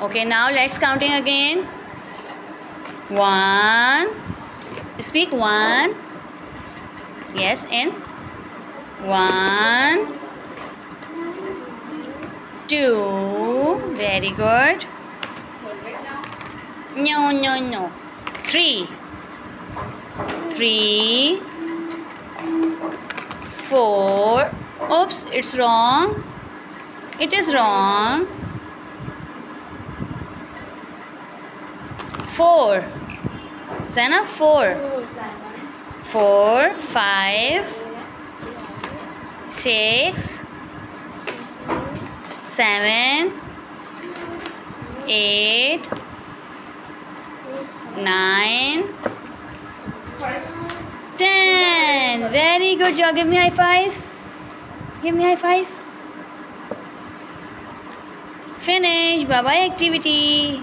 Okay, now let's counting again. One. Speak one. Yes, in. One. Two. Very good. No, no, no. Three. Three. Four. Oops, it's wrong. It is wrong. Four. Zana, four. Four, five, six, seven, eight, nine, ten. Very good job. Give me high five. Give me high five. Finish. Bye bye activity.